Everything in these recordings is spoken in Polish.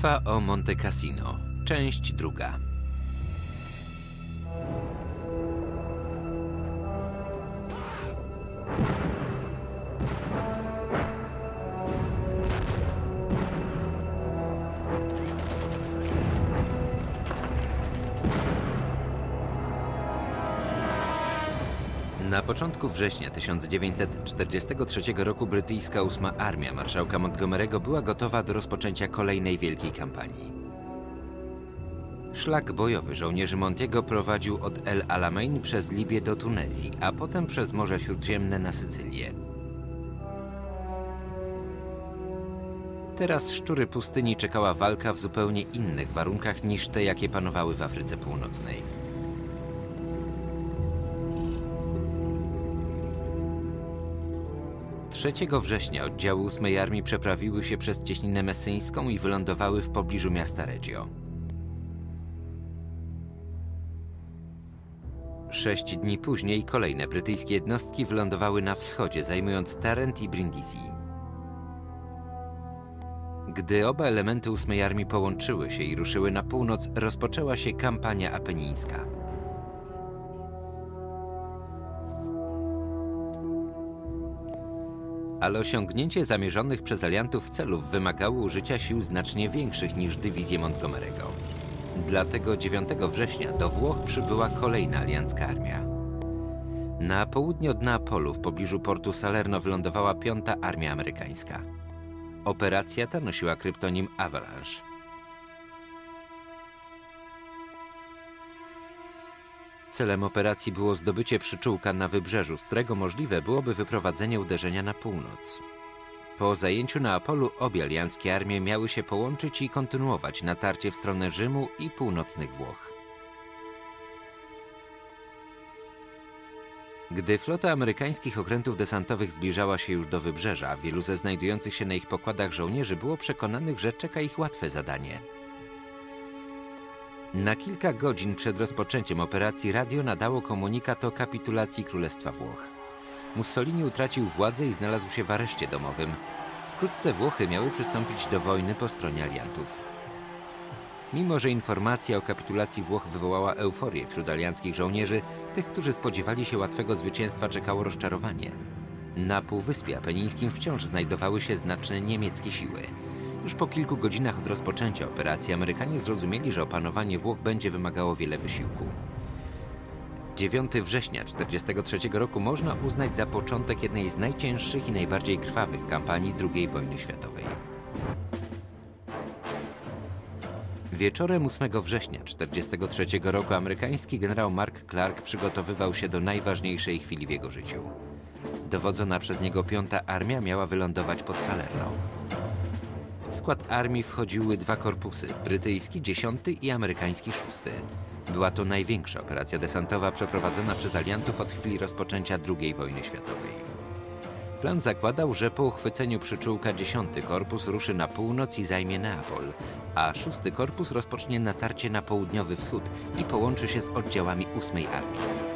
Bitwa o Monte Cassino, część druga. Początku września 1943 roku brytyjska ósma armia marszałka Montgomery'ego była gotowa do rozpoczęcia kolejnej wielkiej kampanii. Szlak bojowy żołnierzy Montiego prowadził od El Alamein przez Libię do Tunezji, a potem przez Morze Śródziemne na Sycylię. Teraz szczury pustyni czekała walka w zupełnie innych warunkach niż te, jakie panowały w Afryce Północnej. 3 września oddziały 8 Armii przeprawiły się przez cieśninę messyńską i wylądowały w pobliżu miasta Reggio. Sześć dni później kolejne brytyjskie jednostki wylądowały na wschodzie, zajmując Tarent i Brindisi. Gdy oba elementy 8 Armii połączyły się i ruszyły na północ, rozpoczęła się kampania apenińska. Ale osiągnięcie zamierzonych przez aliantów celów wymagało użycia sił znacznie większych niż dywizje Montgomery'ego. Dlatego 9 września do Włoch przybyła kolejna aliancka armia. Na południe od Neapolu, w pobliżu portu Salerno, wylądowała piąta armia amerykańska. Operacja ta nosiła kryptonim Avalanche. Celem operacji było zdobycie przyczółka na wybrzeżu, z którego możliwe byłoby wyprowadzenie uderzenia na północ. Po zajęciu Neapolu obie alianckie armie miały się połączyć i kontynuować natarcie w stronę Rzymu i północnych Włoch. Gdy flota amerykańskich okrętów desantowych zbliżała się już do wybrzeża, wielu ze znajdujących się na ich pokładach żołnierzy było przekonanych, że czeka ich łatwe zadanie – na kilka godzin przed rozpoczęciem operacji radio nadało komunikat o kapitulacji Królestwa Włoch. Mussolini utracił władzę i znalazł się w areszcie domowym. Wkrótce Włochy miały przystąpić do wojny po stronie aliantów. Mimo, że informacja o kapitulacji Włoch wywołała euforię wśród alianckich żołnierzy, tych, którzy spodziewali się łatwego zwycięstwa, czekało rozczarowanie. Na Półwyspie Apenińskim wciąż znajdowały się znaczne niemieckie siły. Już po kilku godzinach od rozpoczęcia operacji Amerykanie zrozumieli, że opanowanie Włoch będzie wymagało wiele wysiłku. 9 września 1943 roku można uznać za początek jednej z najcięższych i najbardziej krwawych kampanii II wojny światowej. Wieczorem 8 września 1943 roku amerykański generał Mark Clark przygotowywał się do najważniejszej chwili w jego życiu. Dowodzona przez niego piąta armia miała wylądować pod Salerno. W skład armii wchodziły dwa korpusy, brytyjski 10 i amerykański 6. Była to największa operacja desantowa przeprowadzona przez aliantów od chwili rozpoczęcia II wojny światowej. Plan zakładał, że po uchwyceniu przyczółka 10 korpus ruszy na północ i zajmie Neapol, a 6 korpus rozpocznie natarcie na południowy wschód i połączy się z oddziałami 8 armii.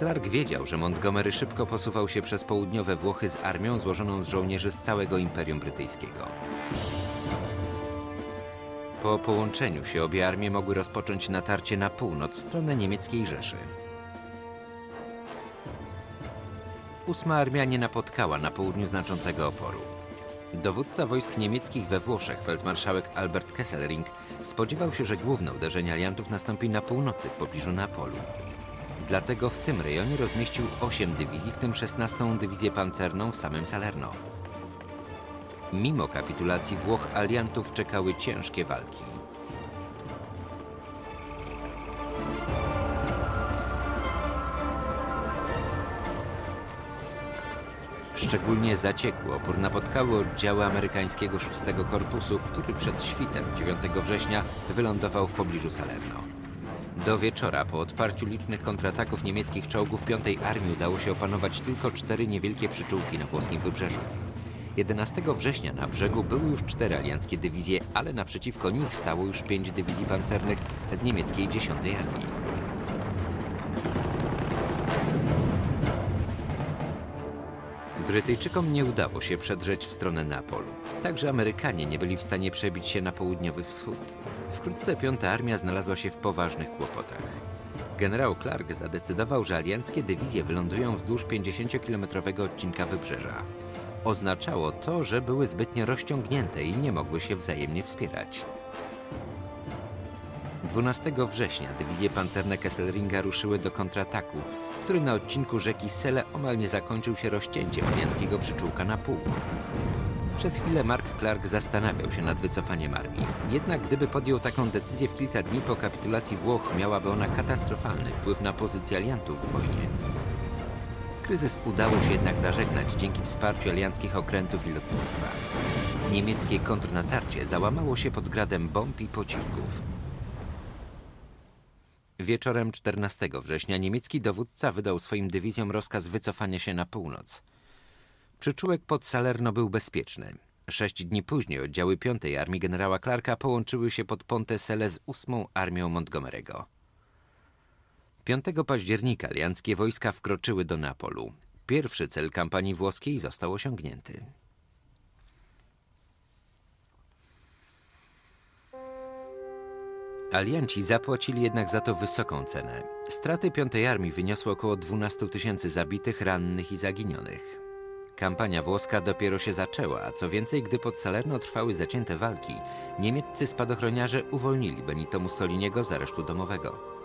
Clark wiedział, że Montgomery szybko posuwał się przez południowe Włochy z armią złożoną z żołnierzy z całego Imperium Brytyjskiego. Po połączeniu się obie armie mogły rozpocząć natarcie na północ w stronę niemieckiej Rzeszy. Ósma armia nie napotkała na południu znaczącego oporu. Dowódca wojsk niemieckich we Włoszech, feldmarszałek Albert Kesselring, spodziewał się, że główne uderzenie aliantów nastąpi na północy w pobliżu Neapolu. Dlatego w tym rejonie rozmieścił 8 dywizji, w tym 16 dywizję pancerną w samym Salerno. Mimo kapitulacji Włoch aliantów czekały ciężkie walki. Szczególnie zaciekły opór napotkały oddziały amerykańskiego 6 Korpusu, który przed świtem 9 września wylądował w pobliżu Salerno. Do wieczora, po odparciu licznych kontrataków niemieckich czołgów Piątej Armii udało się opanować tylko cztery niewielkie przyczółki na włoskim wybrzeżu. 11 września na brzegu były już cztery alianckie dywizje, ale naprzeciwko nich stało już pięć dywizji pancernych z niemieckiej 10 Armii. Brytyjczykom nie udało się przedrzeć w stronę Neapolu. Także Amerykanie nie byli w stanie przebić się na południowy wschód. Wkrótce Piąta Armia znalazła się w poważnych kłopotach. Generał Clark zadecydował, że alianckie dywizje wylądują wzdłuż 50-kilometrowego odcinka wybrzeża. Oznaczało to, że były zbytnio rozciągnięte i nie mogły się wzajemnie wspierać. 12 września dywizje pancerne Kesselringa ruszyły do kontrataku, który na odcinku rzeki Sele omal nie zakończył się rozcięciem alianckiego przyczółka na pół. Przez chwilę Mark Clark zastanawiał się nad wycofaniem armii. Jednak gdyby podjął taką decyzję w kilka dni po kapitulacji Włoch, miałaby ona katastrofalny wpływ na pozycję aliantów w wojnie. Kryzys udało się jednak zażegnać dzięki wsparciu alianckich okrętów i lotnictwa. Niemieckie kontrnatarcie załamało się pod gradem bomb i pocisków. Wieczorem 14 września niemiecki dowódca wydał swoim dywizjom rozkaz wycofania się na północ. Przyczółek pod Salerno był bezpieczny. Sześć dni później oddziały 5 Armii generała Clarka połączyły się pod Ponte Sele z 8 Armią Montgomery'ego. 5 października alianckie wojska wkroczyły do Neapolu. Pierwszy cel kampanii włoskiej został osiągnięty. Alianci zapłacili jednak za to wysoką cenę. Straty Piątej Armii wyniosły około 12 tysięcy zabitych, rannych i zaginionych. Kampania włoska dopiero się zaczęła, a co więcej, gdy pod Salerno trwały zacięte walki, niemieccy spadochroniarze uwolnili Benito Mussoliniego z aresztu domowego.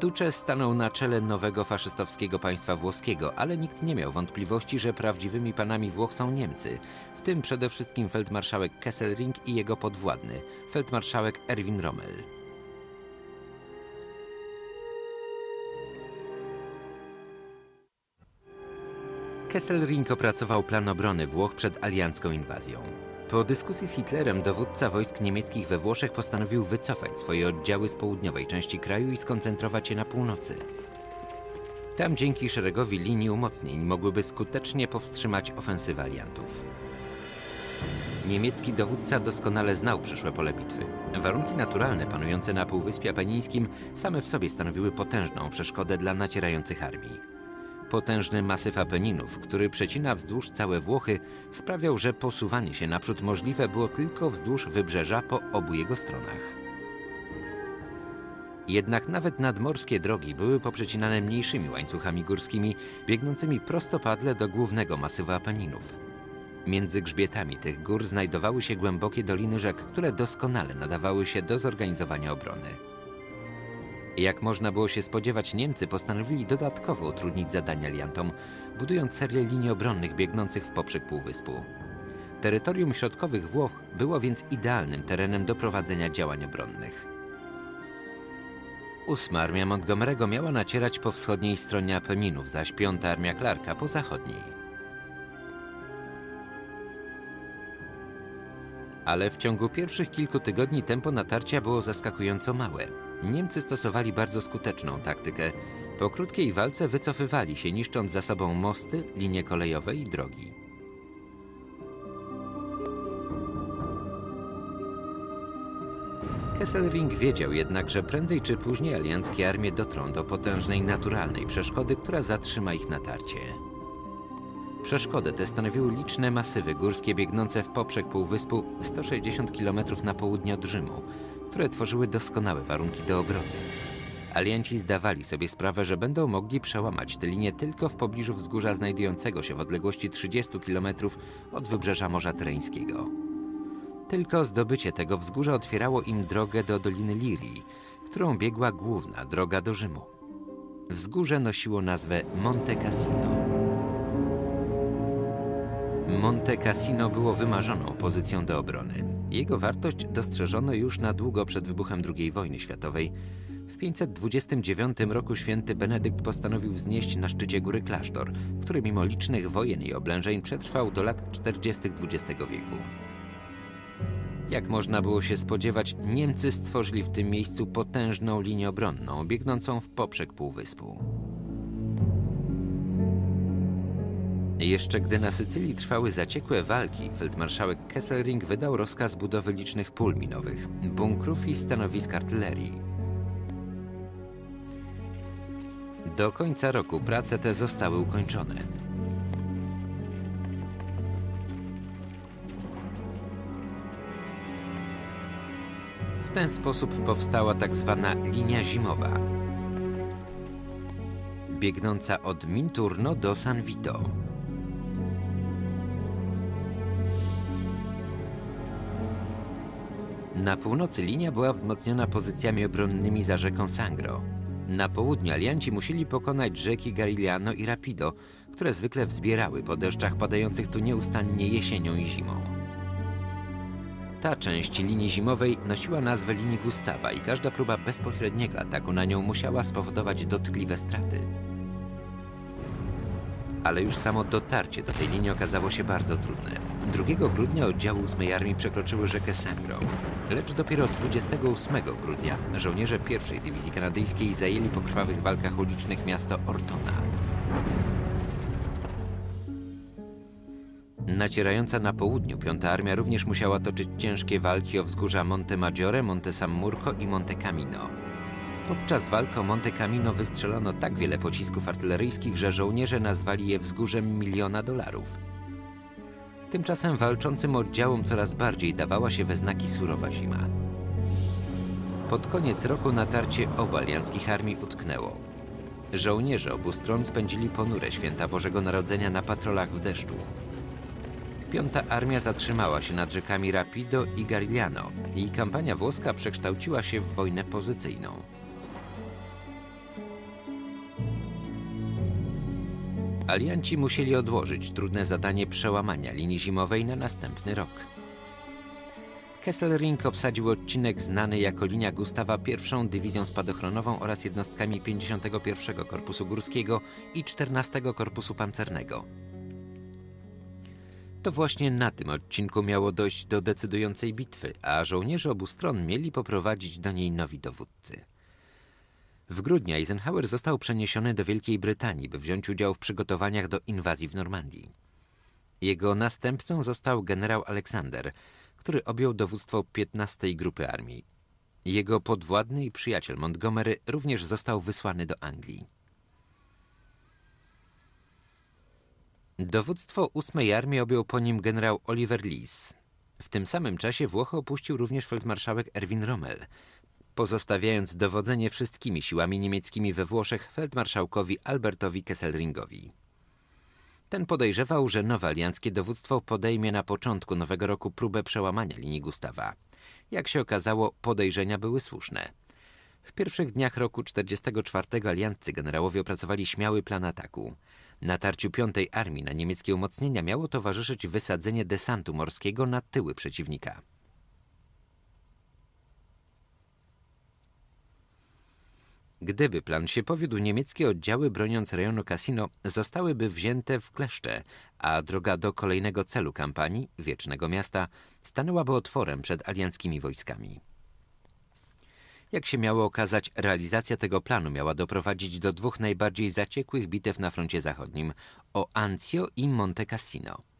Duce stanął na czele nowego faszystowskiego państwa włoskiego, ale nikt nie miał wątpliwości, że prawdziwymi panami Włoch są Niemcy, w tym przede wszystkim feldmarszałek Kesselring i jego podwładny, feldmarszałek Erwin Rommel. Kesselring opracował plan obrony Włoch przed aliancką inwazją. Po dyskusji z Hitlerem dowódca wojsk niemieckich we Włoszech postanowił wycofać swoje oddziały z południowej części kraju i skoncentrować je na północy. Tam dzięki szeregowi linii umocnień mogłyby skutecznie powstrzymać ofensywę aliantów. Niemiecki dowódca doskonale znał przyszłe pole bitwy. Warunki naturalne panujące na Półwyspie Apenińskim same w sobie stanowiły potężną przeszkodę dla nacierających armii. Potężny masyw Apeninów, który przecina wzdłuż całe Włochy, sprawiał, że posuwanie się naprzód możliwe było tylko wzdłuż wybrzeża po obu jego stronach. Jednak nawet nadmorskie drogi były poprzecinane mniejszymi łańcuchami górskimi, biegnącymi prostopadle do głównego masywu Apeninów. Między grzbietami tych gór znajdowały się głębokie doliny rzek, które doskonale nadawały się do zorganizowania obrony. Jak można było się spodziewać, Niemcy postanowili dodatkowo utrudnić zadania aliantom, budując serię linii obronnych biegnących w poprzek półwyspu. Terytorium środkowych Włoch było więc idealnym terenem do prowadzenia działań obronnych. Ósma armia Montgomery'ego miała nacierać po wschodniej stronie Apeninów, zaś piąta armia Clarka po zachodniej. Ale w ciągu pierwszych kilku tygodni tempo natarcia było zaskakująco małe. Niemcy stosowali bardzo skuteczną taktykę. Po krótkiej walce wycofywali się, niszcząc za sobą mosty, linie kolejowe i drogi. Kesselring wiedział jednak, że prędzej czy później alianckie armie dotrą do potężnej naturalnej przeszkody, która zatrzyma ich natarcie. Przeszkodę tę stanowiły liczne masywy górskie biegnące w poprzek półwyspu 160 km na południe od Rzymu, które tworzyły doskonałe warunki do obrony. Alianci zdawali sobie sprawę, że będą mogli przełamać tę linię tylko w pobliżu wzgórza znajdującego się w odległości 30 km od wybrzeża Morza Tyreńskiego. Tylko zdobycie tego wzgórza otwierało im drogę do Doliny Lirii, którą biegła główna droga do Rzymu. Wzgórze nosiło nazwę Monte Cassino. Monte Cassino było wymarzoną pozycją do obrony. Jego wartość dostrzeżono już na długo przed wybuchem II wojny światowej. W 529 roku święty Benedykt postanowił wznieść na szczycie góry klasztor, który mimo licznych wojen i oblężeń przetrwał do lat 40. XX wieku. Jak można było się spodziewać, Niemcy stworzyli w tym miejscu potężną linię obronną, biegnącą w poprzek półwyspu. Jeszcze gdy na Sycylii trwały zaciekłe walki, feldmarszałek Kesselring wydał rozkaz budowy licznych pól minowych, bunkrów i stanowisk artylerii. Do końca roku prace te zostały ukończone. W ten sposób powstała tak zwana linia zimowa, biegnąca od Minturno do San Vito. Na północy linia była wzmocniona pozycjami obronnymi za rzeką Sangro. Na południu alianci musieli pokonać rzeki Garigliano i Rapido, które zwykle wzbierały po deszczach padających tu nieustannie jesienią i zimą. Ta część linii zimowej nosiła nazwę linii Gustawa i każda próba bezpośredniego ataku na nią musiała spowodować dotkliwe straty. Ale już samo dotarcie do tej linii okazało się bardzo trudne. 2 grudnia oddziały 8 Armii przekroczyły rzekę Sangro, lecz dopiero 28 grudnia żołnierze pierwszej Dywizji Kanadyjskiej zajęli po krwawych walkach ulicznych miasto Ortona. Nacierająca na południu Piąta Armia również musiała toczyć ciężkie walki o wzgórza Monte Maggiore, Monte Sammurco i Monte Camino. Podczas walk o Monte Camino wystrzelono tak wiele pocisków artyleryjskich, że żołnierze nazwali je wzgórzem miliona dolarów. Tymczasem walczącym oddziałom coraz bardziej dawała się we znaki surowa zima. Pod koniec roku natarcie obu alianckich armii utknęło. Żołnierze obu stron spędzili ponure święta Bożego Narodzenia na patrolach w deszczu. Piąta armia zatrzymała się nad rzekami Rapido i Garigliano i kampania włoska przekształciła się w wojnę pozycyjną. Alianci musieli odłożyć trudne zadanie przełamania linii zimowej na następny rok. Kesselring obsadził odcinek znany jako linia Gustawa I Dywizją Spadochronową oraz jednostkami 51 Korpusu Górskiego i 14 Korpusu Pancernego. To właśnie na tym odcinku miało dojść do decydującej bitwy, a żołnierze obu stron mieli poprowadzić do niej nowi dowódcy. W grudniu Eisenhower został przeniesiony do Wielkiej Brytanii, by wziąć udział w przygotowaniach do inwazji w Normandii. Jego następcą został generał Aleksander, który objął dowództwo 15 Grupy Armii. Jego podwładny i przyjaciel Montgomery również został wysłany do Anglii. Dowództwo 8 Armii objął po nim generał Oliver Lees. W tym samym czasie Włochy opuścił również feldmarszałek Erwin Rommel, pozostawiając dowodzenie wszystkimi siłami niemieckimi we Włoszech feldmarszałkowi Albertowi Kesselringowi. Ten podejrzewał, że nowe alianckie dowództwo podejmie na początku nowego roku próbę przełamania linii Gustawa. Jak się okazało, podejrzenia były słuszne. W pierwszych dniach roku 44 alianccy generałowie opracowali śmiały plan ataku. Natarciu piątej armii na niemieckie umocnienia miało towarzyszyć wysadzenie desantu morskiego na tyły przeciwnika. Gdyby plan się powiódł, niemieckie oddziały broniąc rejonu Cassino zostałyby wzięte w kleszcze, a droga do kolejnego celu kampanii, Wiecznego Miasta, stanęłaby otworem przed alianckimi wojskami. Jak się miało okazać, realizacja tego planu miała doprowadzić do dwóch najbardziej zaciekłych bitew na froncie zachodnim o Anzio i Monte Cassino.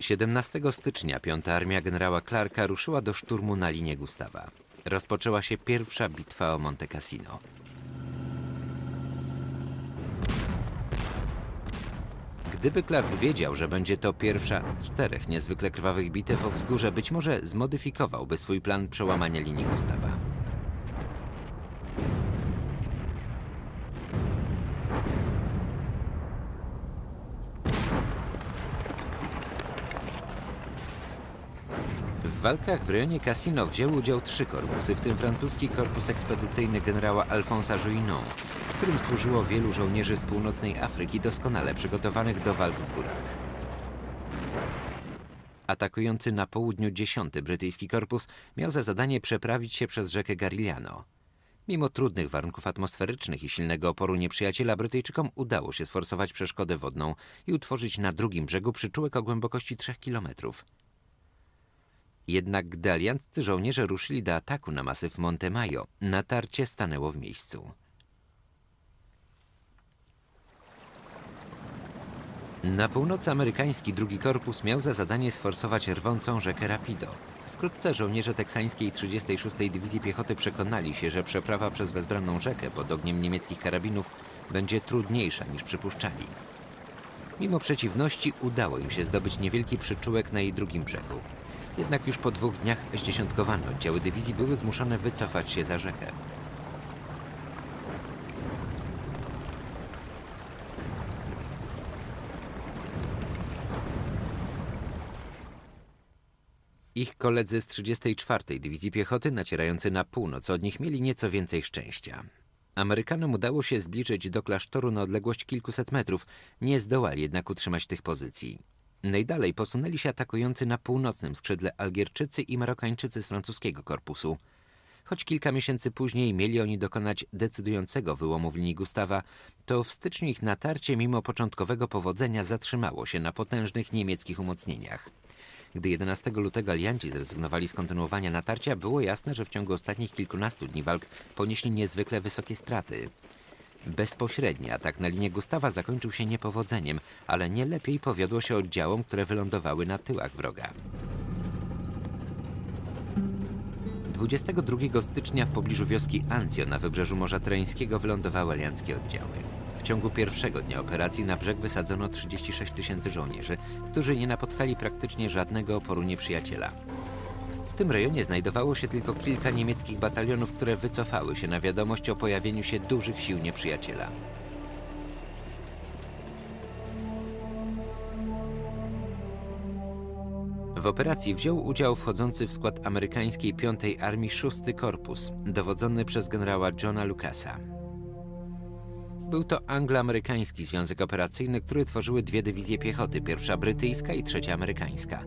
17 stycznia Piąta Armia generała Clarka ruszyła do szturmu na linię Gustawa. Rozpoczęła się pierwsza bitwa o Monte Cassino. Gdyby Clark wiedział, że będzie to pierwsza z czterech niezwykle krwawych bitew o wzgórze, być może zmodyfikowałby swój plan przełamania linii Gustawa. W walkach w rejonie Cassino wzięły udział trzy korpusy, w tym francuski korpus ekspedycyjny generała Alfonsa Jouinon, w którym służyło wielu żołnierzy z północnej Afryki doskonale przygotowanych do walk w górach. Atakujący na południu 10 brytyjski korpus miał za zadanie przeprawić się przez rzekę Garigliano. Mimo trudnych warunków atmosferycznych i silnego oporu nieprzyjaciela, Brytyjczykom udało się sforsować przeszkodę wodną i utworzyć na drugim brzegu przyczółek o głębokości 3 kilometrów. Jednak gdy alianccy żołnierze ruszyli do ataku na masyw Monte Mayo, natarcie stanęło w miejscu. Na północy amerykański drugi korpus miał za zadanie sforsować rwącą rzekę Rapido. Wkrótce żołnierze teksańskiej 36. Dywizji Piechoty przekonali się, że przeprawa przez bezbranną rzekę pod ogniem niemieckich karabinów będzie trudniejsza niż przypuszczali. Mimo przeciwności udało im się zdobyć niewielki przyczółek na jej drugim brzegu. Jednak już po dwóch dniach zdziesiątkowane oddziały dywizji były zmuszone wycofać się za rzekę. Ich koledzy z 34. Dywizji Piechoty, nacierający na północ od nich, mieli nieco więcej szczęścia. Amerykanom udało się zbliżyć do klasztoru na odległość kilkuset metrów, nie zdołali jednak utrzymać tych pozycji. Najdalej posunęli się atakujący na północnym skrzydle Algierczycy i Marokańczycy z francuskiego korpusu. Choć kilka miesięcy później mieli oni dokonać decydującego wyłomu w linii Gustawa, to w styczniu ich natarcie mimo początkowego powodzenia zatrzymało się na potężnych niemieckich umocnieniach. Gdy 11 lutego alianci zrezygnowali z kontynuowania natarcia, było jasne, że w ciągu ostatnich kilkunastu dni walk ponieśli niezwykle wysokie straty. Bezpośredni atak na linię Gustawa zakończył się niepowodzeniem, ale nie lepiej powiodło się oddziałom, które wylądowały na tyłach wroga. 22 stycznia w pobliżu wioski Ancio na wybrzeżu Morza Trojańskiego wylądowały alianckie oddziały. W ciągu pierwszego dnia operacji na brzeg wysadzono 36 tysięcy żołnierzy, którzy nie napotkali praktycznie żadnego oporu nieprzyjaciela. Tym rejonie znajdowało się tylko kilka niemieckich batalionów, które wycofały się na wiadomość o pojawieniu się dużych sił nieprzyjaciela. W operacji wziął udział wchodzący w skład amerykańskiej 5 Armii 6 Korpus, dowodzony przez generała Johna Lucasa. Był to anglo-amerykański związek operacyjny, który tworzyły dwie dywizje piechoty, pierwsza brytyjska i trzecia amerykańska.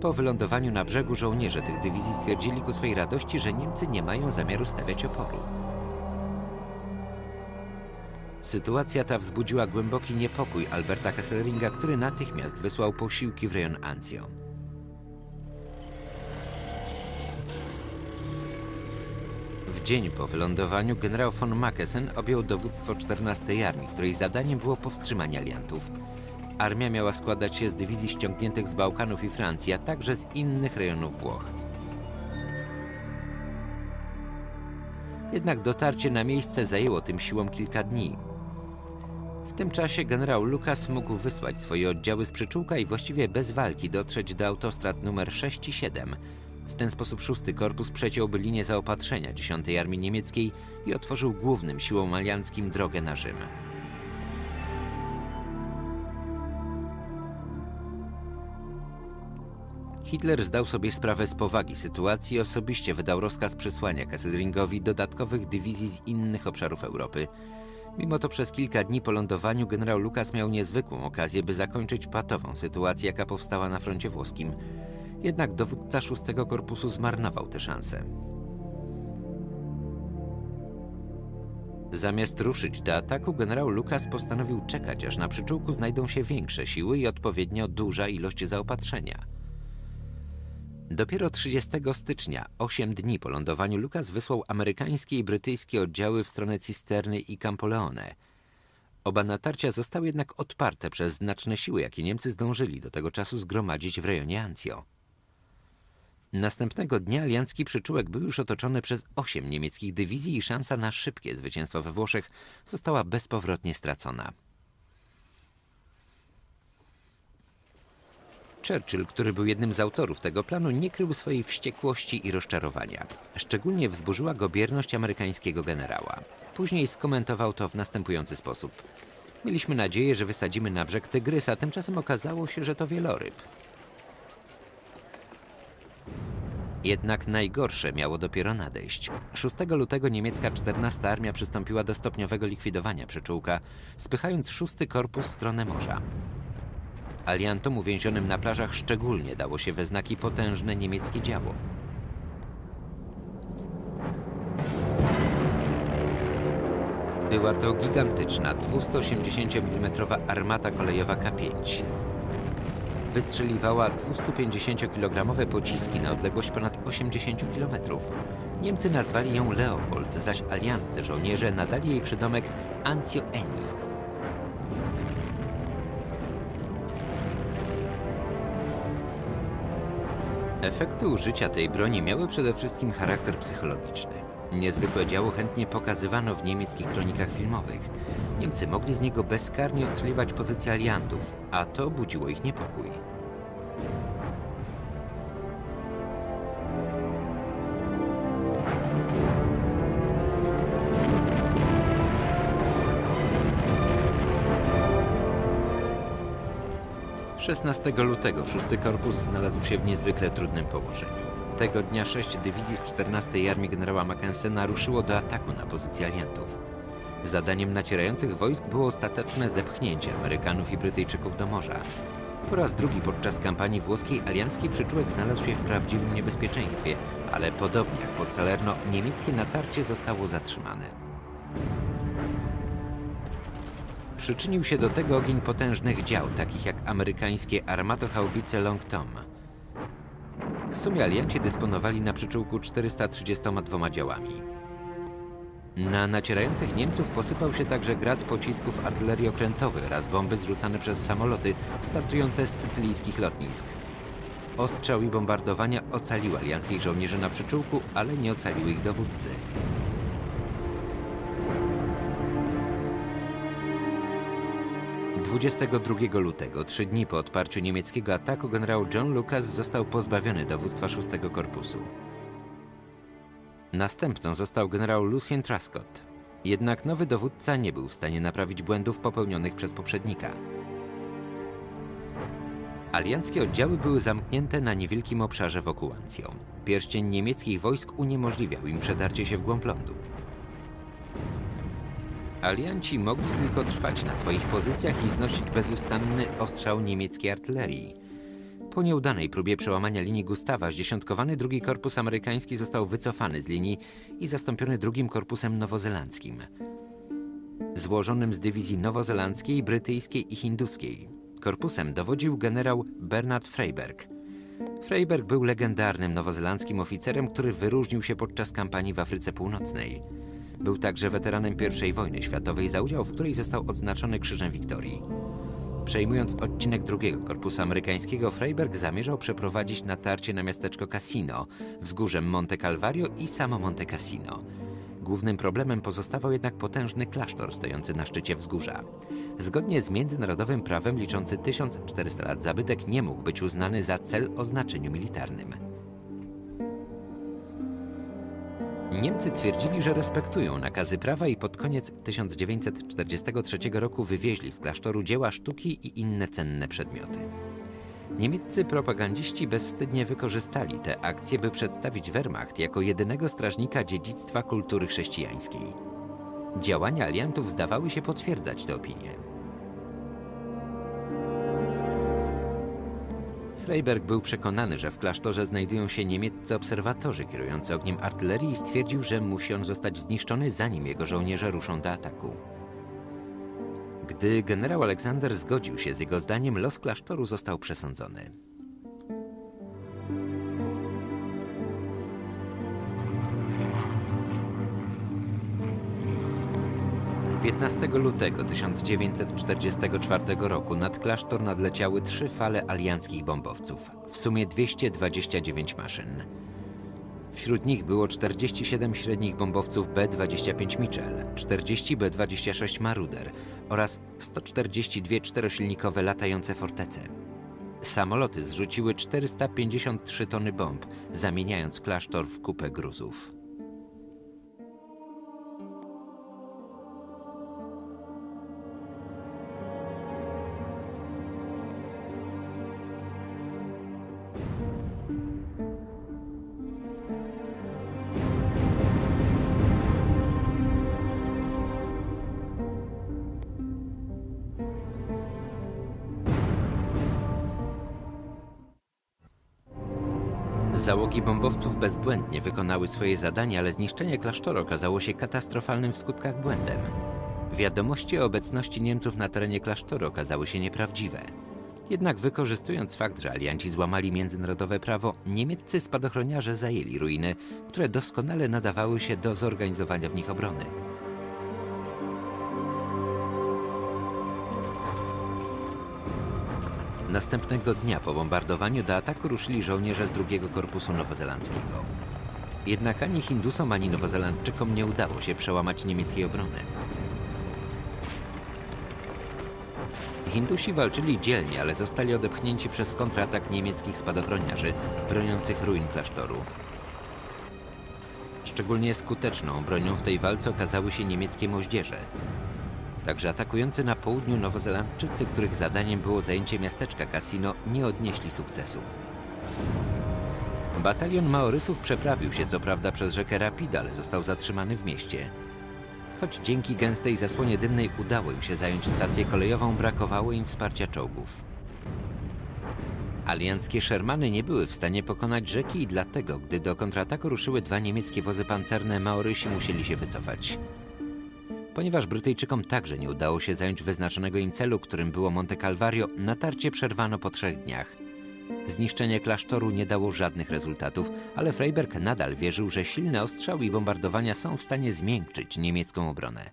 Po wylądowaniu na brzegu żołnierze tych dywizji stwierdzili ku swej radości, że Niemcy nie mają zamiaru stawiać oporu. Sytuacja ta wzbudziła głęboki niepokój Alberta Kesselringa, który natychmiast wysłał posiłki w rejon Anzio. W dzień po wylądowaniu generał von Mackensen objął dowództwo 14 Armii, której zadaniem było powstrzymanie aliantów. Armia miała składać się z dywizji ściągniętych z Bałkanów i Francji, a także z innych rejonów Włoch. Jednak dotarcie na miejsce zajęło tym siłom kilka dni. W tym czasie generał Lucas mógł wysłać swoje oddziały z przyczółka i właściwie bez walki dotrzeć do autostrad numer 6 i 7, w ten sposób szósty korpus przeciąłby linię zaopatrzenia 10 Armii Niemieckiej i otworzył głównym siłom alianckim drogę na Rzym. Hitler zdał sobie sprawę z powagi sytuacji i osobiście wydał rozkaz przysłania Kesselringowi dodatkowych dywizji z innych obszarów Europy. Mimo to przez kilka dni po lądowaniu generał Lukas miał niezwykłą okazję, by zakończyć patową sytuację, jaka powstała na froncie włoskim. Jednak dowódca szóstego korpusu zmarnował tę szansę. Zamiast ruszyć do ataku, generał Lukas postanowił czekać, aż na przyczółku znajdą się większe siły i odpowiednio duża ilość zaopatrzenia. Dopiero 30 stycznia, 8 dni po lądowaniu, Lukas wysłał amerykańskie i brytyjskie oddziały w stronę Cisterny i Campoleone. Oba natarcia zostały jednak odparte przez znaczne siły, jakie Niemcy zdążyli do tego czasu zgromadzić w rejonie Anzio. Następnego dnia aliancki przyczółek był już otoczony przez osiem niemieckich dywizji i szansa na szybkie zwycięstwo we Włoszech została bezpowrotnie stracona. Churchill, który był jednym z autorów tego planu, nie krył swojej wściekłości i rozczarowania. Szczególnie wzburzyła go bierność amerykańskiego generała. Później skomentował to w następujący sposób. Mieliśmy nadzieję, że wysadzimy na brzeg tygrysa, tymczasem okazało się, że to wieloryb. Jednak najgorsze miało dopiero nadejść. 6 lutego niemiecka 14 armia przystąpiła do stopniowego likwidowania przyczółka, spychając szósty korpus w stronę morza. Aliantom uwięzionym na plażach szczególnie dało się we znaki potężne niemieckie działo. Była to gigantyczna 280 mm armata kolejowa K5 wystrzeliwała 250-kilogramowe pociski na odległość ponad 80 km. Niemcy nazwali ją Leopold, zaś aliantce żołnierze nadali jej przydomek Anzio Eni. Efekty użycia tej broni miały przede wszystkim charakter psychologiczny. Niezwykłe działo chętnie pokazywano w niemieckich kronikach filmowych. Niemcy mogli z niego bezkarnie ostrzeliwać pozycje aliantów, a to budziło ich niepokój. 16 lutego 6 Korpus znalazł się w niezwykle trudnym położeniu. Tego dnia sześć dywizji z 14 Armii generała Mackensena ruszyło do ataku na pozycje aliantów. Zadaniem nacierających wojsk było ostateczne zepchnięcie Amerykanów i Brytyjczyków do morza. Po raz drugi podczas kampanii włoskiej aliancki przyczółek znalazł się w prawdziwym niebezpieczeństwie, ale podobnie jak pod Salerno, niemieckie natarcie zostało zatrzymane. Przyczynił się do tego ogień potężnych dział, takich jak amerykańskie armatochaubice Long Tom. W sumie alianci dysponowali na przyczółku 432 działami. Na nacierających Niemców posypał się także grad pocisków artylerii okrętowej oraz bomby zrzucane przez samoloty startujące z sycylijskich lotnisk. Ostrzał i bombardowania ocaliły alianckich żołnierzy na przyczółku, ale nie ocaliły ich dowódcy. 22 lutego, trzy dni po odparciu niemieckiego ataku, generał John Lucas został pozbawiony dowództwa 6 Korpusu. Następcą został generał Lucien Truscott. Jednak nowy dowódca nie był w stanie naprawić błędów popełnionych przez poprzednika. Alianckie oddziały były zamknięte na niewielkim obszarze wokół Ancją. Pierścień niemieckich wojsk uniemożliwiał im przedarcie się w głąb lądu. Alianci mogli tylko trwać na swoich pozycjach i znosić bezustanny ostrzał niemieckiej artylerii. Po nieudanej próbie przełamania linii Gustawa, zdziesiątkowany drugi korpus amerykański został wycofany z linii i zastąpiony drugim korpusem nowozelandzkim. Złożonym z dywizji nowozelandzkiej, brytyjskiej i hinduskiej. Korpusem dowodził generał Bernard Freiberg. Freiberg był legendarnym nowozelandzkim oficerem, który wyróżnił się podczas kampanii w Afryce Północnej. Był także weteranem I wojny światowej, za udział w której został odznaczony Krzyżem Wiktorii. Przejmując odcinek drugiego korpusu amerykańskiego, Freiberg zamierzał przeprowadzić natarcie na miasteczko Cassino, wzgórzem Monte Calvario i samo Monte Cassino. Głównym problemem pozostawał jednak potężny klasztor stojący na szczycie wzgórza. Zgodnie z międzynarodowym prawem liczący 1400 lat zabytek nie mógł być uznany za cel o znaczeniu militarnym. Niemcy twierdzili, że respektują nakazy prawa i pod koniec 1943 roku wywieźli z klasztoru dzieła sztuki i inne cenne przedmioty. Niemieccy propagandziści bezwstydnie wykorzystali te akcje, by przedstawić Wehrmacht jako jedynego strażnika dziedzictwa kultury chrześcijańskiej. Działania aliantów zdawały się potwierdzać tę opinię. Freiberg był przekonany, że w klasztorze znajdują się niemieccy obserwatorzy kierujący ogniem artylerii i stwierdził, że musi on zostać zniszczony, zanim jego żołnierze ruszą do ataku. Gdy generał Aleksander zgodził się z jego zdaniem, los klasztoru został przesądzony. 15 lutego 1944 roku nad klasztor nadleciały trzy fale alianckich bombowców, w sumie 229 maszyn. Wśród nich było 47 średnich bombowców B-25 Mitchell, 40 B-26 Maruder oraz 142 czterosilnikowe latające fortece. Samoloty zrzuciły 453 tony bomb, zamieniając klasztor w kupę gruzów. Załogi bombowców bezbłędnie wykonały swoje zadanie, ale zniszczenie klasztoru okazało się katastrofalnym w skutkach błędem. Wiadomości o obecności Niemców na terenie klasztoru okazały się nieprawdziwe. Jednak wykorzystując fakt, że alianci złamali międzynarodowe prawo, niemieccy spadochroniarze zajęli ruiny, które doskonale nadawały się do zorganizowania w nich obrony. Następnego dnia po bombardowaniu do ataku ruszyli żołnierze z drugiego korpusu nowozelandzkiego. Jednak ani Hindusom, ani Nowozelandczykom nie udało się przełamać niemieckiej obrony. Hindusi walczyli dzielnie, ale zostali odepchnięci przez kontratak niemieckich spadochroniarzy broniących ruin klasztoru. Szczególnie skuteczną bronią w tej walce okazały się niemieckie moździerze. Także atakujący na południu Nowozelandczycy, których zadaniem było zajęcie miasteczka Casino, nie odnieśli sukcesu. Batalion Maorysów przeprawił się co prawda przez rzekę Rapid, ale został zatrzymany w mieście. Choć dzięki gęstej zasłonie dymnej udało im się zająć stację kolejową, brakowało im wsparcia czołgów. Alianckie Shermany nie były w stanie pokonać rzeki i dlatego, gdy do kontrataku ruszyły dwa niemieckie wozy pancerne, Maorysi musieli się wycofać. Ponieważ Brytyjczykom także nie udało się zająć wyznaczonego im celu, którym było Monte Calvario, natarcie przerwano po trzech dniach. Zniszczenie klasztoru nie dało żadnych rezultatów, ale Freiberg nadal wierzył, że silne ostrzały i bombardowania są w stanie zmiękczyć niemiecką obronę.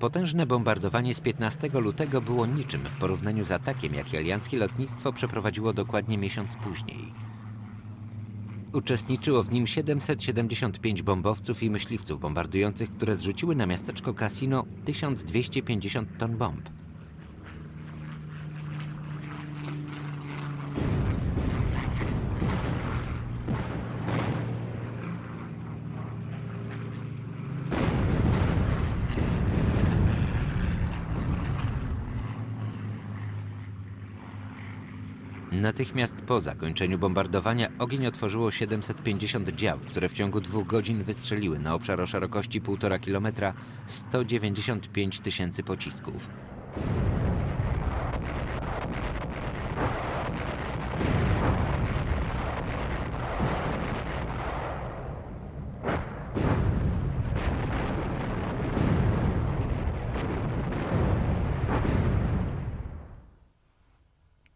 Potężne bombardowanie z 15 lutego było niczym w porównaniu z atakiem, jaki alianckie lotnictwo przeprowadziło dokładnie miesiąc później. Uczestniczyło w nim 775 bombowców i myśliwców bombardujących, które zrzuciły na miasteczko Casino 1250 ton bomb. Natychmiast po zakończeniu bombardowania ogień otworzyło 750 dział, które w ciągu dwóch godzin wystrzeliły na obszar o szerokości 1,5 km 195 tysięcy pocisków.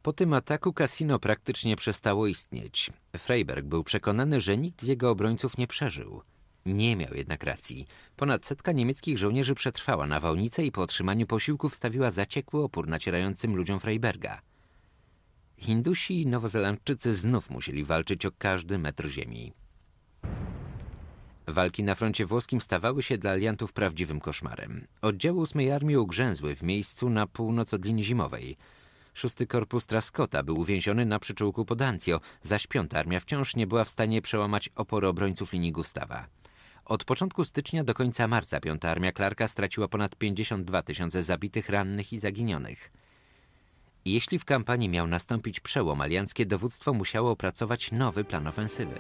Po tym ataku kasino praktycznie przestało istnieć. Freiberg był przekonany, że nikt z jego obrońców nie przeżył. Nie miał jednak racji. Ponad setka niemieckich żołnierzy przetrwała nawałnicę i po otrzymaniu posiłków stawiła zaciekły opór nacierającym ludziom Freiberga. Hindusi i Nowozelandczycy znów musieli walczyć o każdy metr ziemi. Walki na froncie włoskim stawały się dla aliantów prawdziwym koszmarem. Oddziały 8 Armii ugrzęzły w miejscu na północ od linii zimowej – Szósty korpus Trascota był uwięziony na przyczółku pod Anzio, zaś piąta armia wciąż nie była w stanie przełamać oporu obrońców linii Gustawa. Od początku stycznia do końca marca piąta armia Clarka straciła ponad 52 tysiące zabitych, rannych i zaginionych. Jeśli w kampanii miał nastąpić przełom, alianckie dowództwo musiało opracować nowy plan ofensywy.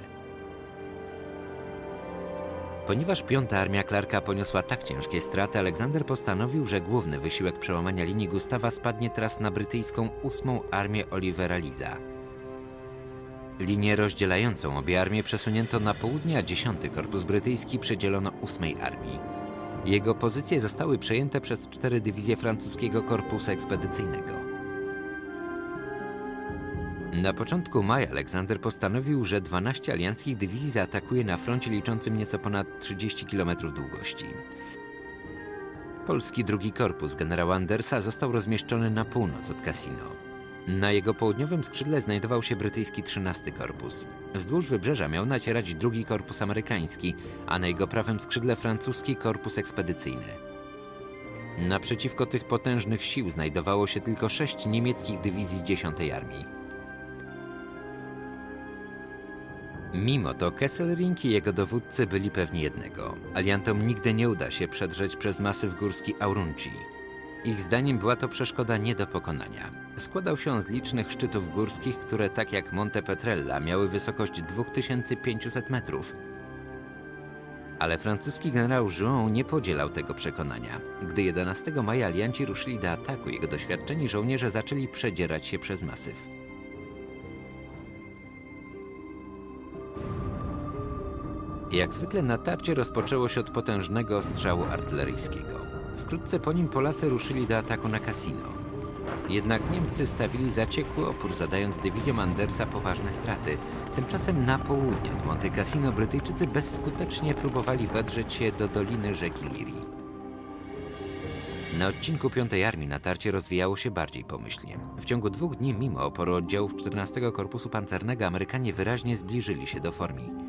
Ponieważ piąta armia Clarka poniosła tak ciężkie straty, Aleksander postanowił, że główny wysiłek przełamania linii Gustawa spadnie teraz na brytyjską ósmą armię Olivera Liza. Linię rozdzielającą obie armie przesunięto na południe, a dziesiąty korpus brytyjski przydzielono ósmej armii. Jego pozycje zostały przejęte przez cztery dywizje francuskiego korpusu ekspedycyjnego. Na początku maja Aleksander postanowił, że 12 alianckich dywizji zaatakuje na froncie liczącym nieco ponad 30 km długości. Polski drugi korpus generała Andersa został rozmieszczony na północ od Cassino. Na jego południowym skrzydle znajdował się brytyjski 13 korpus. Wzdłuż wybrzeża miał nacierać drugi korpus amerykański, a na jego prawym skrzydle francuski korpus ekspedycyjny. Naprzeciwko tych potężnych sił znajdowało się tylko sześć niemieckich dywizji z 10 armii. Mimo to Kesselring i jego dowódcy byli pewni jednego. Aliantom nigdy nie uda się przedrzeć przez masyw górski Aurunci. Ich zdaniem była to przeszkoda nie do pokonania. Składał się on z licznych szczytów górskich, które tak jak Monte Petrella miały wysokość 2500 metrów. Ale francuski generał Juin nie podzielał tego przekonania. Gdy 11 maja alianci ruszyli do ataku, jego doświadczeni żołnierze zaczęli przedzierać się przez masyw. Jak zwykle natarcie rozpoczęło się od potężnego ostrzału artyleryjskiego. Wkrótce po nim Polacy ruszyli do ataku na kasino. Jednak Niemcy stawili zaciekły opór, zadając dywizjom Andersa poważne straty. Tymczasem na południe od Monte Cassino Brytyjczycy bezskutecznie próbowali wedrzeć się do doliny rzeki Liri. Na odcinku 5 Armii natarcie rozwijało się bardziej pomyślnie. W ciągu dwóch dni, mimo oporu oddziałów 14 Korpusu Pancernego, Amerykanie wyraźnie zbliżyli się do Formii.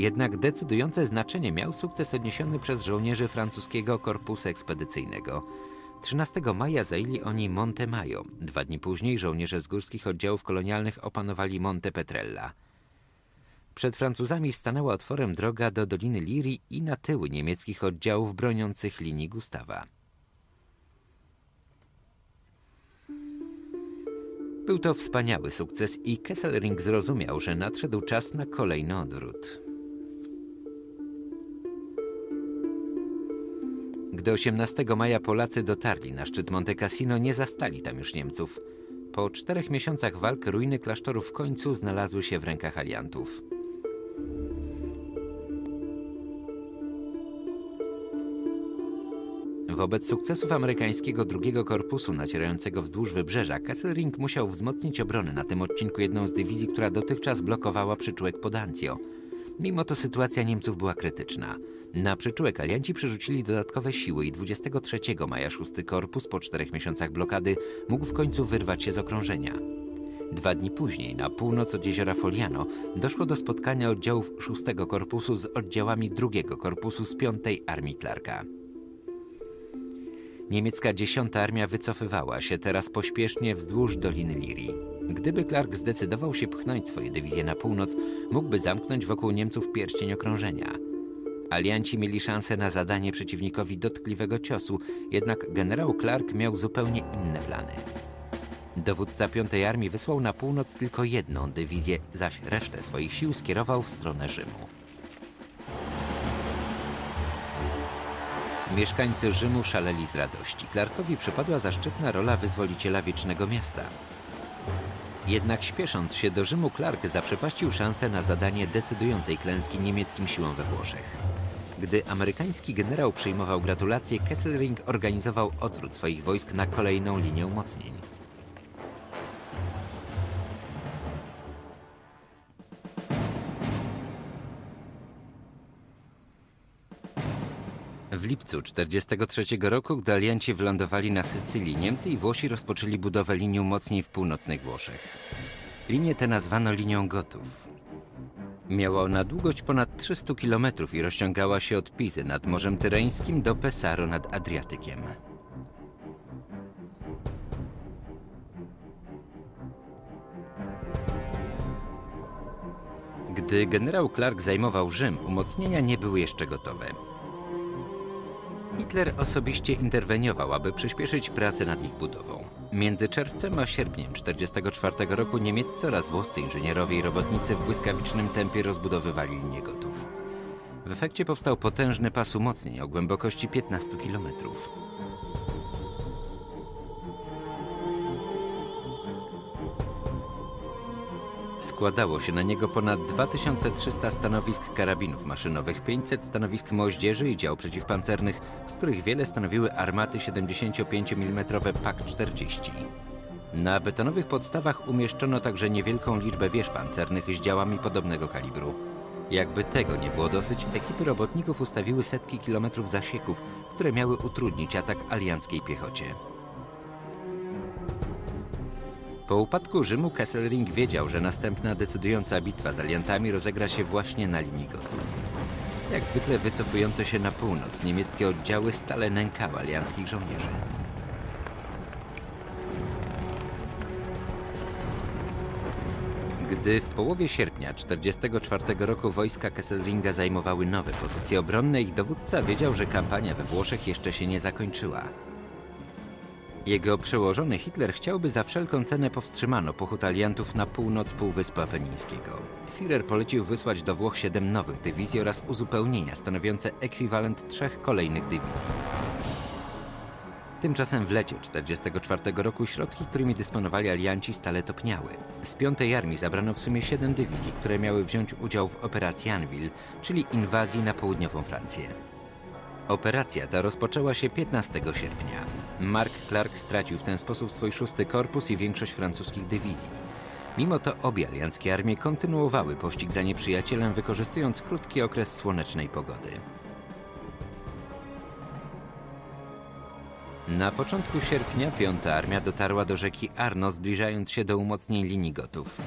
Jednak decydujące znaczenie miał sukces odniesiony przez żołnierzy francuskiego korpusu ekspedycyjnego. 13 maja zajęli oni Monte Mayo. Dwa dni później żołnierze z górskich oddziałów kolonialnych opanowali Monte Petrella. Przed Francuzami stanęła otworem droga do Doliny Liri i na tyły niemieckich oddziałów broniących linii Gustawa. Był to wspaniały sukces i Kesselring zrozumiał, że nadszedł czas na kolejny odwrót. Gdy 18 maja Polacy dotarli na szczyt Monte Cassino, nie zastali tam już Niemców. Po czterech miesiącach walk ruiny klasztoru w końcu znalazły się w rękach aliantów. Wobec sukcesów amerykańskiego drugiego korpusu nacierającego wzdłuż wybrzeża, Kesselring musiał wzmocnić obronę na tym odcinku jedną z dywizji, która dotychczas blokowała przyczółek pod Anzio. Mimo to sytuacja Niemców była krytyczna. Na przyczółek alianci przerzucili dodatkowe siły i 23 maja 6 korpus po czterech miesiącach blokady mógł w końcu wyrwać się z okrążenia. Dwa dni później, na północ od jeziora Foliano, doszło do spotkania oddziałów 6 korpusu z oddziałami 2 korpusu z 5 Armii Clarka. Niemiecka 10 armia wycofywała się teraz pośpiesznie wzdłuż Doliny Liri. Gdyby Clark zdecydował się pchnąć swoje dywizje na północ, mógłby zamknąć wokół Niemców pierścień okrążenia. Alianci mieli szansę na zadanie przeciwnikowi dotkliwego ciosu, jednak generał Clark miał zupełnie inne plany. Dowódca 5 Armii wysłał na północ tylko jedną dywizję, zaś resztę swoich sił skierował w stronę Rzymu. Mieszkańcy Rzymu szaleli z radości. Clarkowi przypadła zaszczytna rola wyzwoliciela wiecznego miasta. Jednak śpiesząc się do Rzymu, Clark zaprzepaścił szansę na zadanie decydującej klęski niemieckim siłom we Włoszech. Gdy amerykański generał przyjmował gratulacje, Kesselring organizował odwrót swoich wojsk na kolejną linię umocnień. W lipcu 1943 roku, gdy alianci wylądowali na Sycylii, Niemcy i Włosi rozpoczęli budowę linii umocnień w północnych Włoszech. Linię tę nazwano linią Gotów. Miała ona długość ponad 300 km i rozciągała się od Pizy nad Morzem Tyreńskim do Pesaro nad Adriatykiem. Gdy generał Clark zajmował Rzym, umocnienia nie były jeszcze gotowe. Hitler osobiście interweniował, aby przyspieszyć pracę nad ich budową. Między czerwcem a sierpniem 1944 roku niemieccy oraz włoscy inżynierowie i robotnicy w błyskawicznym tempie rozbudowywali linię gotów. W efekcie powstał potężny pas umocnień o głębokości 15 kilometrów. Składało się na niego ponad 2300 stanowisk karabinów maszynowych, 500 stanowisk moździerzy i dział przeciwpancernych, z których wiele stanowiły armaty 75 mm PAK-40. Na betonowych podstawach umieszczono także niewielką liczbę wież pancernych z działami podobnego kalibru. Jakby tego nie było dosyć, ekipy robotników ustawiły setki kilometrów zasieków, które miały utrudnić atak alianckiej piechocie. Po upadku Rzymu Kesselring wiedział, że następna decydująca bitwa z aliantami rozegra się właśnie na linii gotów. Jak zwykle wycofujące się na północ, niemieckie oddziały stale nękały alianckich żołnierzy. Gdy w połowie sierpnia 1944 roku wojska Kesselringa zajmowały nowe pozycje obronne, ich dowódca wiedział, że kampania we Włoszech jeszcze się nie zakończyła. Jego przełożony Hitler chciałby za wszelką cenę powstrzymano pochód aliantów na północ Półwyspu Apenińskiego. Führer polecił wysłać do Włoch siedem nowych dywizji oraz uzupełnienia stanowiące ekwiwalent trzech kolejnych dywizji. Tymczasem w lecie 1944 roku środki, którymi dysponowali alianci stale topniały. Z piątej armii zabrano w sumie siedem dywizji, które miały wziąć udział w operacji Anvil, czyli inwazji na południową Francję. Operacja ta rozpoczęła się 15 sierpnia. Mark Clark stracił w ten sposób swój szósty korpus i większość francuskich dywizji. Mimo to obie alianckie armie kontynuowały pościg za nieprzyjacielem, wykorzystując krótki okres słonecznej pogody. Na początku sierpnia Piąta Armia dotarła do rzeki Arno, zbliżając się do umocnień linii Gotów.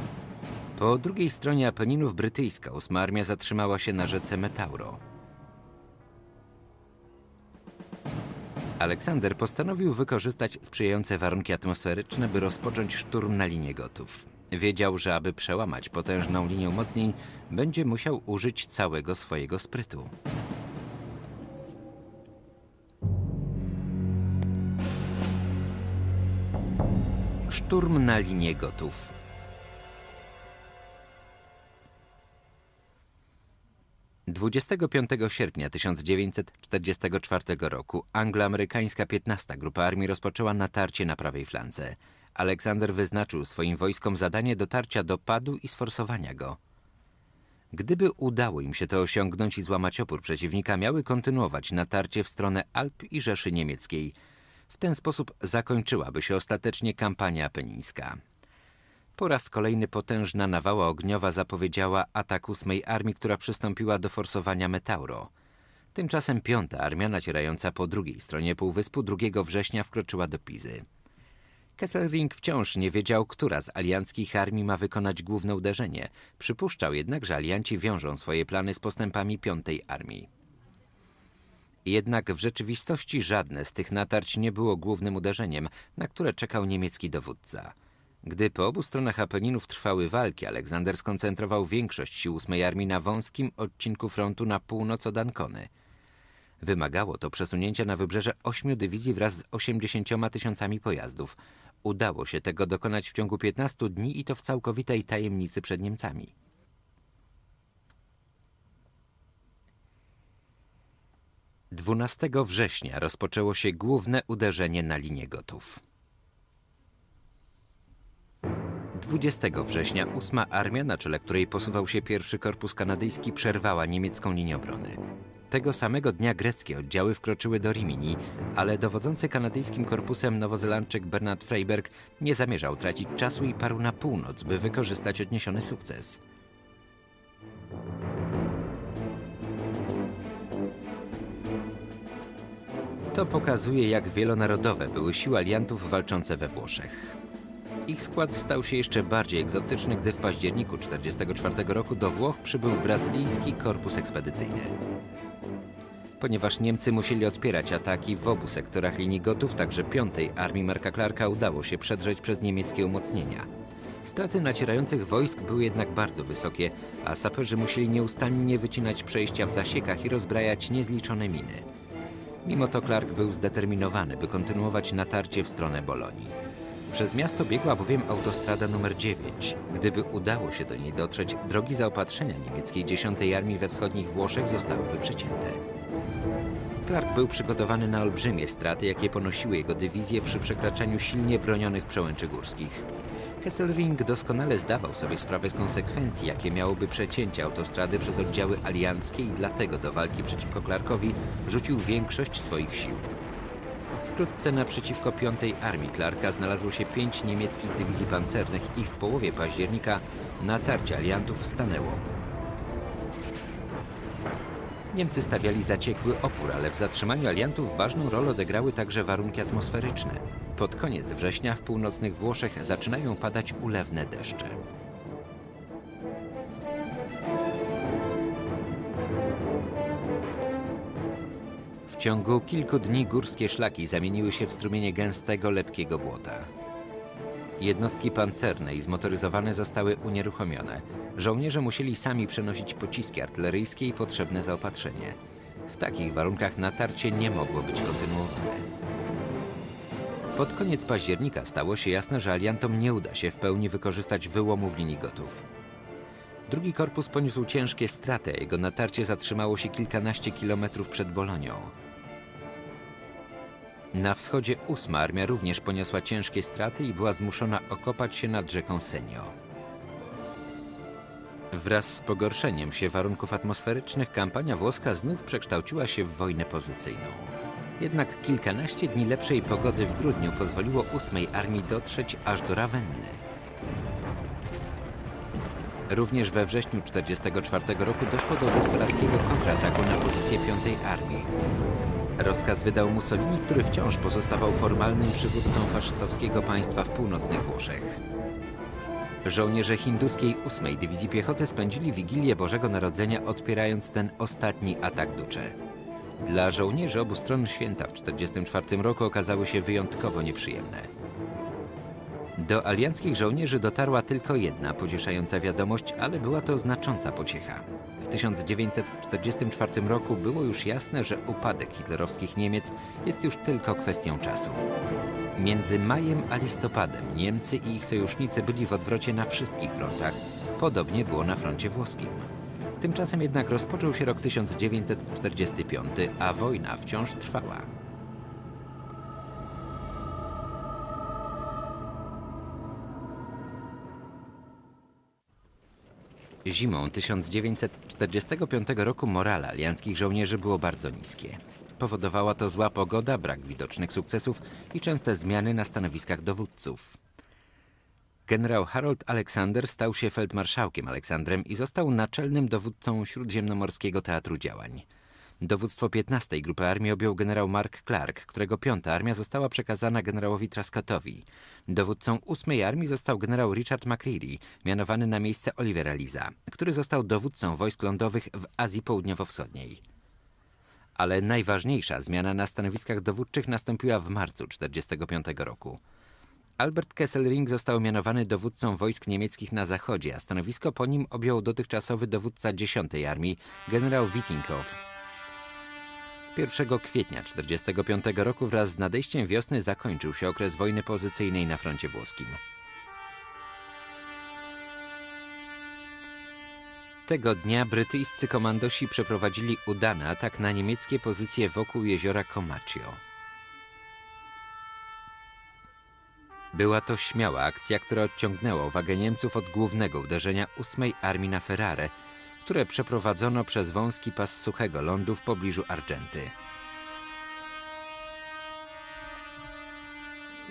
Po drugiej stronie Apeninów brytyjska Ósma Armia zatrzymała się na rzece Metauro. Aleksander postanowił wykorzystać sprzyjające warunki atmosferyczne, by rozpocząć szturm na linię Gotów. Wiedział, że aby przełamać potężną linię umocnień, będzie musiał użyć całego swojego sprytu. Szturm na linię Gotów. Dwudziestego piątego sierpnia 1944 roku angloamerykańska 15 Grupa Armii rozpoczęła natarcie na prawej flance. Aleksander wyznaczył swoim wojskom zadanie dotarcia do padu i sforsowania go. Gdyby udało im się to osiągnąć i złamać opór przeciwnika, miały kontynuować natarcie w stronę Alp i Rzeszy Niemieckiej – w ten sposób zakończyłaby się ostatecznie kampania apenińska. Po raz kolejny potężna nawała ogniowa zapowiedziała atak ósmej armii, która przystąpiła do forsowania Metauro. Tymczasem piąta armia nacierająca po drugiej stronie półwyspu 2 września wkroczyła do Pizy. Kesselring wciąż nie wiedział, która z alianckich armii ma wykonać główne uderzenie. Przypuszczał jednak, że alianci wiążą swoje plany z postępami piątej armii. Jednak w rzeczywistości żadne z tych natarć nie było głównym uderzeniem, na które czekał niemiecki dowódca. Gdy po obu stronach Apeninów trwały walki, Aleksander skoncentrował większość sił ósmej armii na wąskim odcinku frontu na północ od Ancony. Wymagało to przesunięcia na wybrzeże ośmiu dywizji wraz z 80 tysiącami pojazdów. Udało się tego dokonać w ciągu 15 dni i to w całkowitej tajemnicy przed Niemcami. 12 września rozpoczęło się główne uderzenie na linię gotów. 20 września 8 Armia, na czele której posuwał się pierwszy korpus kanadyjski, przerwała niemiecką linię obrony. Tego samego dnia greckie oddziały wkroczyły do Rimini, ale dowodzący kanadyjskim korpusem nowozelandczyk Bernard Freiberg nie zamierzał tracić czasu i parł na północ, by wykorzystać odniesiony sukces. To pokazuje, jak wielonarodowe były siły aliantów walczące we Włoszech. Ich skład stał się jeszcze bardziej egzotyczny, gdy w październiku 1944 roku do Włoch przybył brazylijski korpus ekspedycyjny. Ponieważ Niemcy musieli odpierać ataki w obu sektorach linii gotów, także piątej armii Marka Clarka udało się przedrzeć przez niemieckie umocnienia. Straty nacierających wojsk były jednak bardzo wysokie, a saperzy musieli nieustannie wycinać przejścia w zasiekach i rozbrajać niezliczone miny. Mimo to Clark był zdeterminowany, by kontynuować natarcie w stronę Bolonii. Przez miasto biegła bowiem autostrada numer 9. Gdyby udało się do niej dotrzeć, drogi zaopatrzenia niemieckiej 10 Armii we wschodnich Włoszech zostałyby przecięte. Clark był przygotowany na olbrzymie straty, jakie ponosiły jego dywizje przy przekraczaniu silnie bronionych przełęczy górskich. Kesselring doskonale zdawał sobie sprawę z konsekwencji, jakie miałoby przecięcie autostrady przez oddziały alianckie i dlatego do walki przeciwko Clarkowi rzucił większość swoich sił. Wkrótce naprzeciwko piątej armii Clarka znalazło się pięć niemieckich dywizji pancernych i w połowie października natarcie aliantów stanęło. Niemcy stawiali zaciekły opór, ale w zatrzymaniu aliantów ważną rolę odegrały także warunki atmosferyczne. Pod koniec września w północnych Włoszech zaczynają padać ulewne deszcze. Ciągu kilku dni górskie szlaki zamieniły się w strumienie gęstego, lepkiego błota. Jednostki pancerne i zmotoryzowane zostały unieruchomione. Żołnierze musieli sami przenosić pociski artyleryjskie i potrzebne zaopatrzenie. W takich warunkach natarcie nie mogło być kontynuowane. Pod koniec października stało się jasne, że aliantom nie uda się w pełni wykorzystać wyłomu w linii gotów. Drugi korpus poniósł ciężkie straty, jego natarcie zatrzymało się kilkanaście kilometrów przed Bolonią. Na wschodzie ósma armia również poniosła ciężkie straty i była zmuszona okopać się nad rzeką Senio. Wraz z pogorszeniem się warunków atmosferycznych kampania włoska znów przekształciła się w wojnę pozycyjną. Jednak kilkanaście dni lepszej pogody w grudniu pozwoliło ósmej armii dotrzeć aż do Rawenny. Również we wrześniu 1944 roku doszło do desperackiego kontrataku na pozycję piątej armii. Rozkaz wydał Mussolini, który wciąż pozostawał formalnym przywódcą faszystowskiego państwa w północnych Włoszech. Żołnierze hinduskiej 8 Dywizji Piechoty spędzili Wigilię Bożego Narodzenia odpierając ten ostatni atak Ducze. Dla żołnierzy obu stron święta w 1944 roku okazały się wyjątkowo nieprzyjemne. Do alianckich żołnierzy dotarła tylko jedna pocieszająca wiadomość, ale była to znacząca pociecha. W 1944 roku było już jasne, że upadek hitlerowskich Niemiec jest już tylko kwestią czasu. Między majem a listopadem Niemcy i ich sojusznicy byli w odwrocie na wszystkich frontach. Podobnie było na froncie włoskim. Tymczasem jednak rozpoczął się rok 1945, a wojna wciąż trwała. Zimą 1945 roku morale alianckich żołnierzy było bardzo niskie. Powodowała to zła pogoda, brak widocznych sukcesów i częste zmiany na stanowiskach dowódców. Generał Harold Alexander stał się feldmarszałkiem Aleksandrem i został naczelnym dowódcą Śródziemnomorskiego Teatru Działań. Dowództwo 15 Grupy Armii objął generał Mark Clark, którego piąta armia została przekazana generałowi Trascottowi. Dowódcą 8 armii został generał Richard McCreary, mianowany na miejsce Olivera Liza, który został dowódcą wojsk lądowych w Azji Południowo-Wschodniej. Ale najważniejsza zmiana na stanowiskach dowódczych nastąpiła w marcu 1945 roku. Albert Kesselring został mianowany dowódcą wojsk niemieckich na zachodzie, a stanowisko po nim objął dotychczasowy dowódca 10 armii, generał Wittinghoff. 1 kwietnia 1945 roku wraz z nadejściem wiosny zakończył się okres wojny pozycyjnej na froncie włoskim. Tego dnia brytyjscy komandosi przeprowadzili udany atak na niemieckie pozycje wokół jeziora Comacchio. Była to śmiała akcja, która odciągnęła uwagę Niemców od głównego uderzenia 8 Armii na Ferrare, które przeprowadzono przez wąski pas suchego lądu w pobliżu Argenty.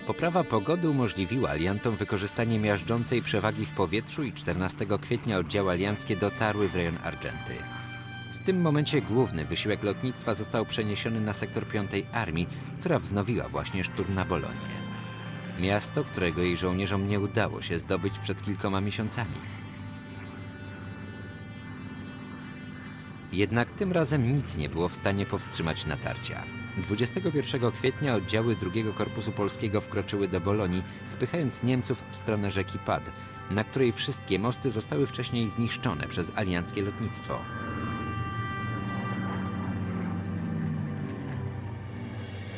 Poprawa pogody umożliwiła aliantom wykorzystanie miażdżącej przewagi w powietrzu i 14 kwietnia oddziały alianckie dotarły w rejon Argenty. W tym momencie główny wysiłek lotnictwa został przeniesiony na sektor 5 Armii, która wznowiła właśnie szturm na Bolonię. Miasto, którego jej żołnierzom nie udało się zdobyć przed kilkoma miesiącami. Jednak tym razem nic nie było w stanie powstrzymać natarcia. 21 kwietnia oddziały II Korpusu Polskiego wkroczyły do Bolonii, spychając Niemców w stronę rzeki Pad, na której wszystkie mosty zostały wcześniej zniszczone przez alianckie lotnictwo.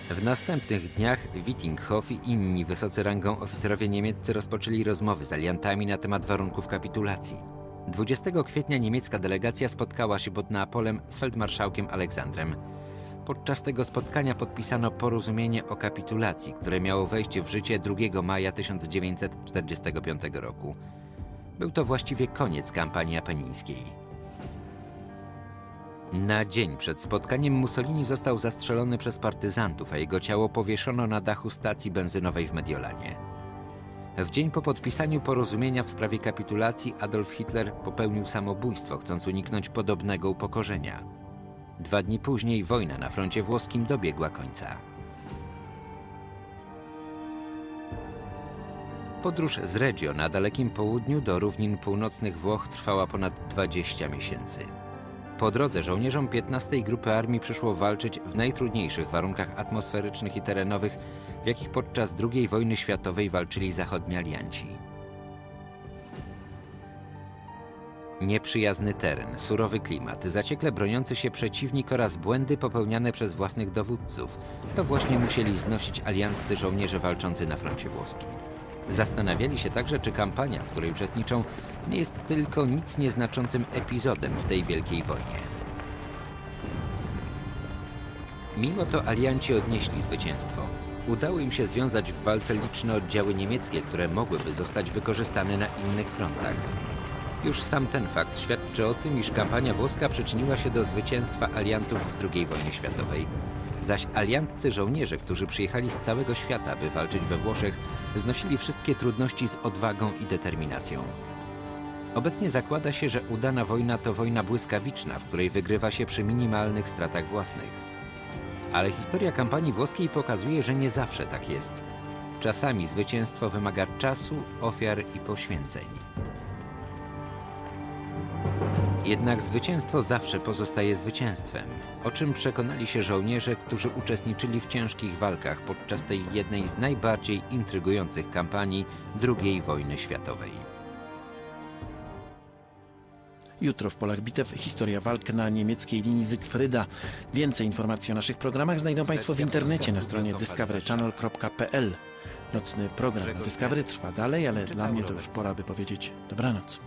W następnych dniach Wittinghoff i inni wysocy rangą oficerowie niemieccy rozpoczęli rozmowy z aliantami na temat warunków kapitulacji. 20 kwietnia niemiecka delegacja spotkała się pod Neapolem z feldmarszałkiem Aleksandrem. Podczas tego spotkania podpisano porozumienie o kapitulacji, które miało wejść w życie 2 maja 1945 roku. Był to właściwie koniec kampanii apenińskiej. Na dzień przed spotkaniem Mussolini został zastrzelony przez partyzantów, a jego ciało powieszono na dachu stacji benzynowej w Mediolanie. W dzień po podpisaniu porozumienia w sprawie kapitulacji Adolf Hitler popełnił samobójstwo, chcąc uniknąć podobnego upokorzenia. Dwa dni później wojna na froncie włoskim dobiegła końca. Podróż z Reggio na dalekim południu do równin północnych Włoch trwała ponad 20 miesięcy. Po drodze żołnierzom 15 Grupy Armii przyszło walczyć w najtrudniejszych warunkach atmosferycznych i terenowych, w jakich podczas II wojny światowej walczyli zachodni alianci. Nieprzyjazny teren, surowy klimat, zaciekle broniący się przeciwnik oraz błędy popełniane przez własnych dowódców to właśnie musieli znosić alianccy żołnierze walczący na froncie włoskim. Zastanawiali się także, czy kampania, w której uczestniczą, nie jest tylko nic nieznaczącym epizodem w tej wielkiej wojnie. Mimo to alianci odnieśli zwycięstwo. Udało im się związać w walce liczne oddziały niemieckie, które mogłyby zostać wykorzystane na innych frontach. Już sam ten fakt świadczy o tym, iż kampania włoska przyczyniła się do zwycięstwa aliantów w II wojnie światowej. Zaś aliantcy żołnierze, którzy przyjechali z całego świata, by walczyć we Włoszech, znosili wszystkie trudności z odwagą i determinacją. Obecnie zakłada się, że udana wojna to wojna błyskawiczna, w której wygrywa się przy minimalnych stratach własnych. Ale historia kampanii włoskiej pokazuje, że nie zawsze tak jest. Czasami zwycięstwo wymaga czasu, ofiar i poświęceń. Jednak zwycięstwo zawsze pozostaje zwycięstwem, o czym przekonali się żołnierze, którzy uczestniczyli w ciężkich walkach podczas tej jednej z najbardziej intrygujących kampanii II wojny światowej. Jutro w Polach Bitew historia walk na niemieckiej linii Zygfryda. Więcej informacji o naszych programach znajdą Państwo w internecie na stronie discoverychannel.pl. Nocny program na Discovery trwa dalej, ale dla mnie to już pora, by powiedzieć dobranoc.